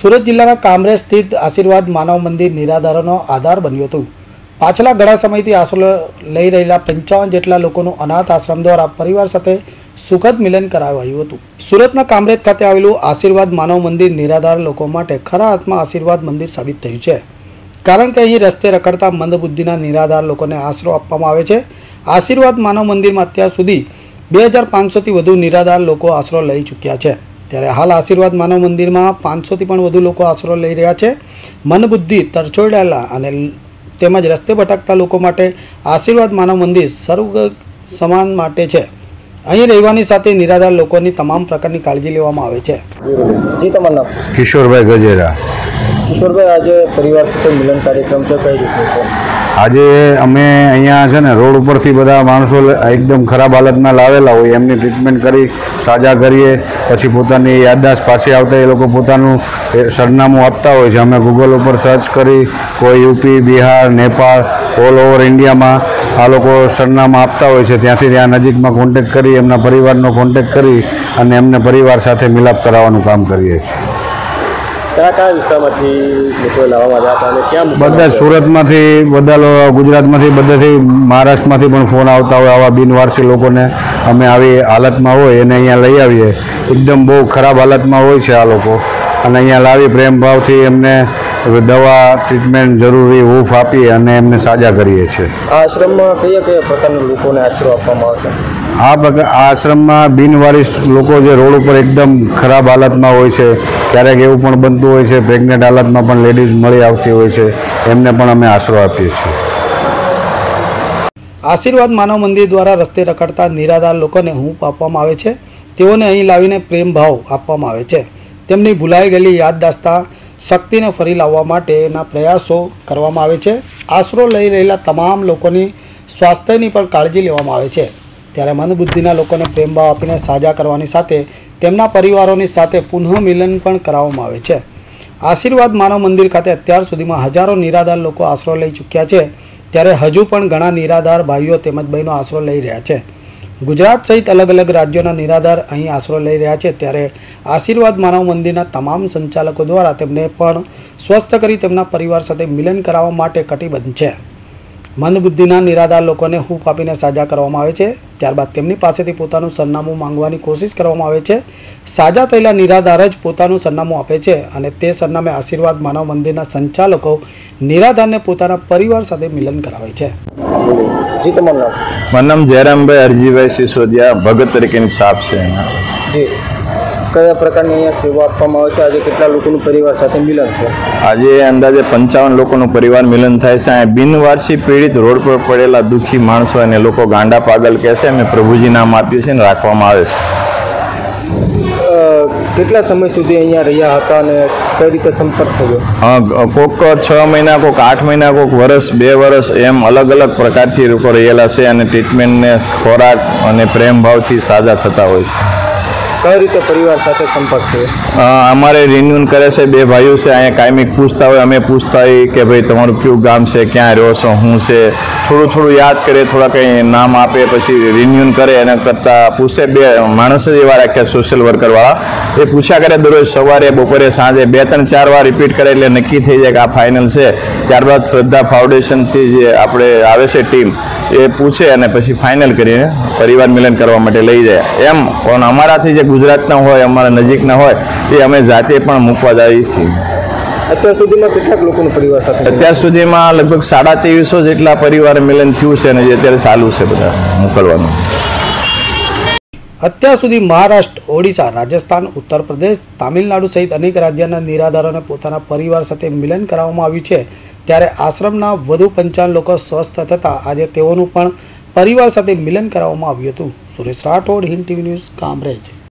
સુરત જિલ્લાના કામરેજ સ્થિત આશીર્વાદ માનવ મંદિર નિરાધારોનો આધાર બન્યું હતું. પાછલા ઘણા સમયથી આશરો લઈ રહેલા પંચાવન જેટલા લોકોનું અનાથ આશ્રમ દ્વારા પરિવાર સાથે સુખદ મિલન કરાવાયું હતું. સુરતના કામરેજ ખાતે આવેલું આશીર્વાદ માનવ મંદિર નિરાધાર લોકો માટે ખરા અર્થમાં આશીર્વાદ મંદિર સાબિત થયું છે. કારણ કે અહીં રસ્તે રખડતા મંદબુદ્ધિના નિરાધાર લોકોને આશરો આપવામાં આવે છે. આશીર્વાદ માનવ મંદિરમાં અત્યાર સુધી બે હજાર પાંચસોથી વધુ નિરાધાર લોકો આશરો લઈ ચૂક્યા છે. ત્યારે હાલ આશીર્વાદ માનવ મંદિરમાં પાંચસોથી પણ વધુ લોકો આશરો લઈ રહ્યા છે. મનબુદ્ધિ તરછોડાયેલા અને તેમજ રસ્તે ભટકતા લોકો માટે આશીર્વાદ માનવ મંદિર સર્વ સમાન માટે છે. અહીં રહેવાની સાથે નિરાધાર લોકોની તમામ પ્રકારની કાળજી લેવામાં આવે છે. જી તમારું નામ? કિશોરભાઈ ગજેરા. કિશોરભાઈ આજે પરિવાર સાથે મિલન કાર્યક્રમ છે કઈ રીતનું છે? આજે અમે અહીંયા છે ને, રોડ ઉપરથી બધા માણસો એકદમ ખરાબ હાલતમાં લાવેલા હોય, એમની ટ્રીટમેન્ટ કરી, સાજા કરીએ, પછી પોતાની યાદદાસ્ત પાછી આવતા એ લોકો પોતાનું સરનામું આપતા હોય છે. અમે ગૂગલ ઉપર સર્ચ કરી, કોઈ UP, Bihar, Nepal all over ઇન્ડિયામાં આ લોકો સરનામા આપતા હોય છે. ત્યાંથી ત્યાં નજીકમાં કોન્ટેક્ટ કરી, એમના પરિવારનો કોન્ટેક્ટ કરી અને એમને પરિવાર સાથે મિલાપ કરાવવાનું કામ કરીએ છીએ. કયા કયા વિસ્તારમાંથી લોકો લાવવામાં આવ્યા હતા અને ક્યાં બધા સુરતમાંથી બધા ગુજરાતમાંથી બધાથી મહારાષ્ટ્રમાંથી પણ ફોન આવતા હોય આવા બિનવારસી લોકોને. અમે આવી હાલતમાં હોય એને અહીંયા લઈ આવીએ. એકદમ બહુ ખરાબ હાલતમાં હોય છે આ લોકો. અને અહીંયા લાવી પ્રેમભાવથી એમને દવા ટ્રીટમેન્ટ જરૂરી હૂફ આપી અને એમને સાજા કરીએ છીએ. આ આશ્રમમાં કયા કયા પ્રકારના લોકોને આશરો આપવામાં આવશે આ આશ્રમમાં બિનવારિસ લોકો જે રોડ ઉપર એકદમ ખરાબ હાલતમાં હોય છે, ક્યારેક એવું પણ બનતું હોય છે, પ્રેગ્નેન્ટ હાલતમાં પણ લેડીઝ મળી આવતી હોય છે, એમને પણ અમે આશરો આપીએ છીએ. આશીર્વાદ માનવ મંદિર દ્વારા રસ્તે રખડતા નિરાધાર લોકોને હૂંફ આપવામાં આવે છે. તેઓને અહીં લાવીને પ્રેમ ભાવ આપવામાં આવે છે. તેમની ભૂલાઈ ગયેલી યાદદાસ્તા શક્તિને ફરી લાવવા માટેના પ્રયાસો કરવામાં આવે છે. આશરો લઈ રહેલા તમામ લોકોની સ્વાસ્થ્યની પણ કાળજી લેવામાં આવે છે. ત્યારે મંદબુદ્ધિના લોકોને પ્રેમભાવ આપીને સાજા કરવાની સાથે તેમના પરિવારોની સાથે પુનઃ મિલન પણ કરાવવામાં આવે છે. આશીર્વાદ માનવ મંદિર ખાતે અત્યાર સુધીમાં હજારો નિરાધાર લોકો આશરો લઈ ચૂક્યા છે. ત્યારે હજુ પણ ઘણા નિરાધાર ભાઈઓ તેમજ બહેનો આશરો લઈ રહ્યા છે. ગુજરાત સહિત અલગ અલગ રાજ્યોના નિરાધાર અહીં આશરો લઈ રહ્યા છે. ત્યારે આશીર્વાદ માનવ મંદિરના તમામ સંચાલકો દ્વારા તેમને પણ સ્વસ્થ કરી તેમના પરિવાર સાથે મિલન કરાવવા માટે કટિબદ્ધ છે. મંદબુદ્ધિના નિરાધાર લોકોને હૂંફ આપીને સાજા કરવામાં આવે છે. ત્યારબાદ તેમની પાસેથી પોતાનું સરનામું માંગવાની કોશિશ કરવામાં આવે છે. સાજા થયેલા નિરાધાર જ પોતાનું સરનામું આપે છે અને તે સરનામે આશીર્વાદ માનવ મંદિરના સંચાલકો નિરાધારને પોતાના પરિવાર સાથે મિલન કરાવે છે. મારું નામ જયરામભાઈ અરજીભાઈ સિસોદિયા ભગત તરીકેની છાપ છે જી. કયા પ્રકારની અહીંયા સેવા આપવામાં આવે છે? આજે કેટલા લોકોનું પરિવાર સાથે મિલન છે? આજે અંદાજે પંચાવન લોકોનું પરિવાર મિલન થાય છે. અહીંયા બિનવારસી પીડિત રોડ પર પડેલા દુઃખી માણસો અને લોકો ગાંડા પાગલ કહે છે અમે પ્રભુજી નામ આપ્યું છે ને રાખવામાં આવે છે. કેટલા સમય સુધી અહીંયા રહ્યા હતા અને કઈ રીતે સંપર્ક થયો? કોક છ મહિના કોક આઠ મહિના કોક વર્ષ બે વર્ષ એમ અલગ અલગ પ્રકારથી લોકો રહેલા છે અને ટ્રીટમેન્ટને ખોરાક અને પ્રેમભાવથી સાજા થતા હોય છે. કઈ રીતે પરિવાર સાથે સંપર્ક થયો? અમારે રિન્યુન કરે છે, બે ભાઈઓ છે, અહીંયા કાયમિક પૂછતા હોય, અમે પૂછતા હોઈએ કે ભાઈ, તમારું કયું ગામ છે, ક્યાં રહ્યો છો શું છે? થોડું થોડું યાદ કરે, થોડા કંઈ નામ આપે, પછી રિન્યુન કરે, એના કરતાં પૂછે. બે માણસ જ એવા રાખ્યા સોશિયલ વર્કરવાળા એ પૂછ્યા કરે દરરોજ સવારે, બપોરે, સાંજે, બે, ત્રણ, ચાર વાર રિપીટ કરે એટલે નક્કી થઈ જાય કે આ ફાઇનલ છે. ત્યારબાદ શ્રદ્ધા ફાઉન્ડેશનથી જે આપણે આવે છે ટીમ એ પૂછે અને પછી ફાઇનલ કરીને પરિવાર મિલન કરવા માટે લઈ જાય. એમ, પણ અમારાથી જે ગુજરાતના હોય અમારા નજીકના હોય એ અમે જાતે પણ મૂકવા જઈએ છીએ. અત્યાર સુધીમાં કેટલાક લોકોનું પરિવાર સાથે? અત્યાર સુધીમાં લગભગ સાડા ત્રેવીસો જેટલા પરિવાર મિલન થયું છે અને જે અત્યારે ચાલુ છે બધા મોકલવાનું. અત્યાર સુધી મહારાષ્ટ્ર ઓડિશા રાજસ્થાન ઉત્તર પ્રદેશ તામિલનાડુ સહિત અનેક રાજ્યના નિરાધારોને પોતાના પરિવાર સાથે મિલન કરાવવામાં આવ્યું છે. ત્યારે આશ્રમના વધુ પંચાવન લોકો સ્વસ્થ થતાં આજે તેઓનું પણ પરિવાર સાથે મિલન કરાવવામાં આવ્યું હતું. Suresh Rathod Hind TV news Kamrej.